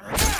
Ah!